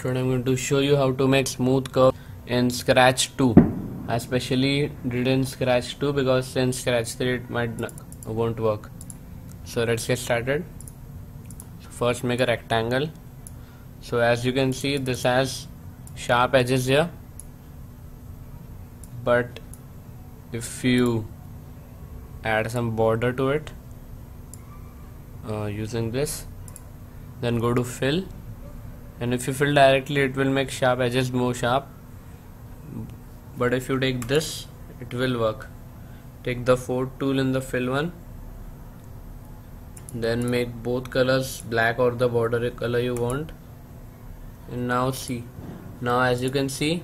Today I'm going to show you how to make smooth curve in Scratch 2. I especially did in Scratch 2 because in Scratch 3 it might not, won't work. So let's get started. So first make a rectangle. So as you can see this has sharp edges here but if you add some border to it uh, using this then go to fill and if you fill directly it will make sharp edges more sharp. But if you take this it will work. Take the fourth tool in the fill one. Then make both colors black or the border color you want. And now see. Now as you can see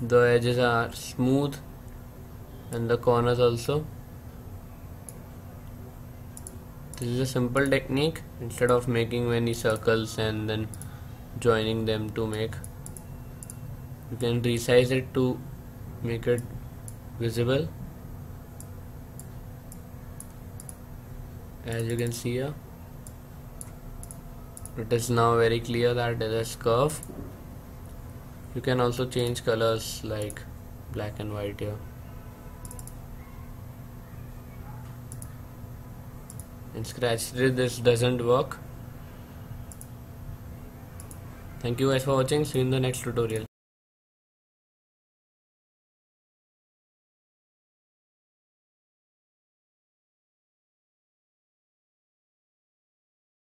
the edges are smooth and the corners also this is a simple technique. Instead of making many circles and then joining them to make you can resize it to make it visible. As you can see here it is now very clear that it is curve. You can also change colors like black and white here in scratch 3 this doesn't work. Thank you guys for watching. See you in the next tutorial